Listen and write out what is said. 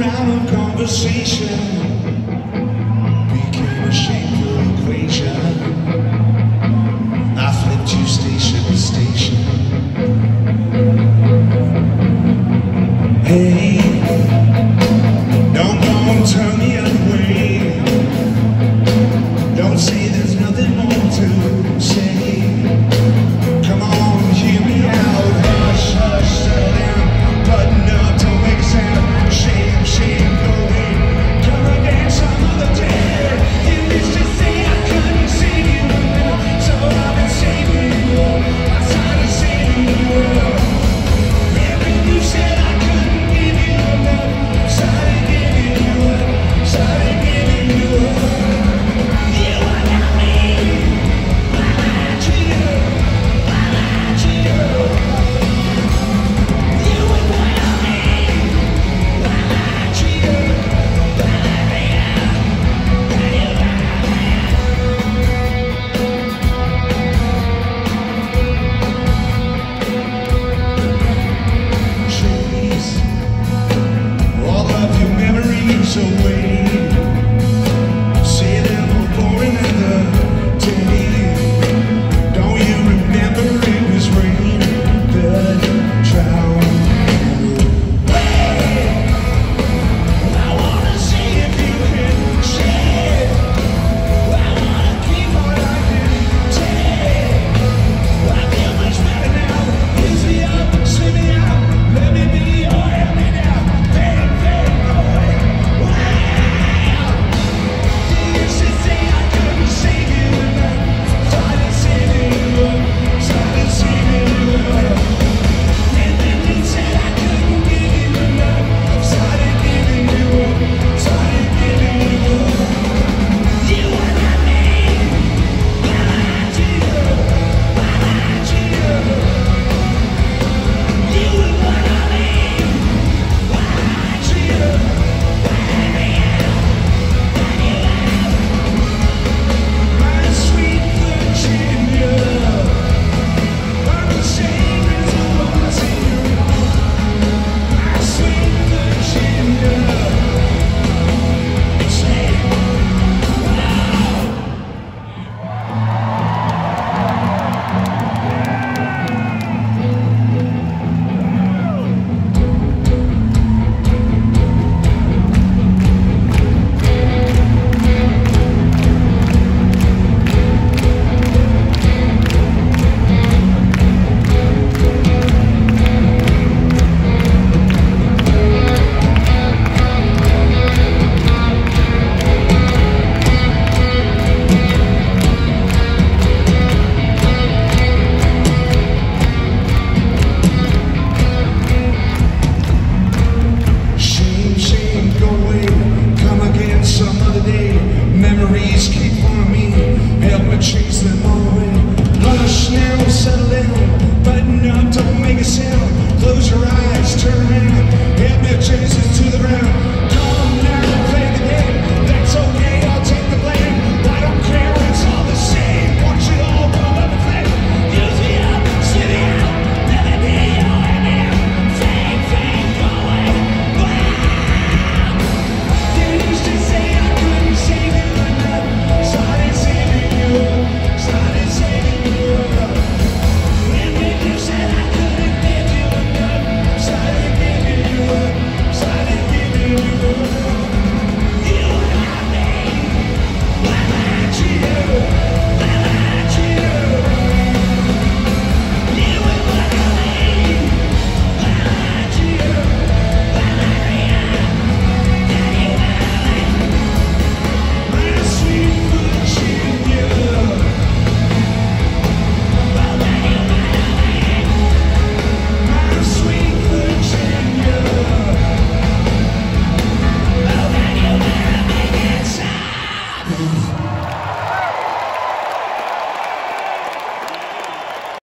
round of conversation. away. yourself.